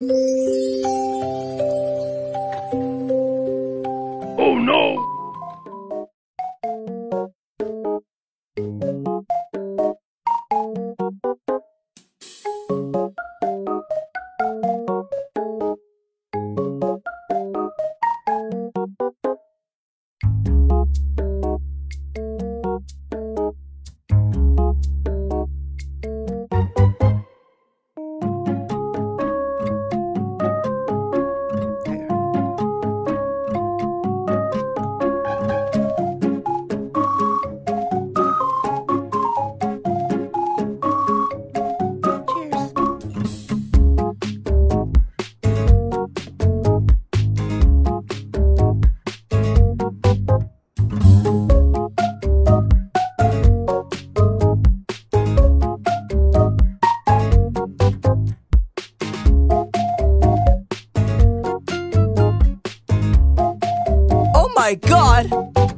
Oh no! My god!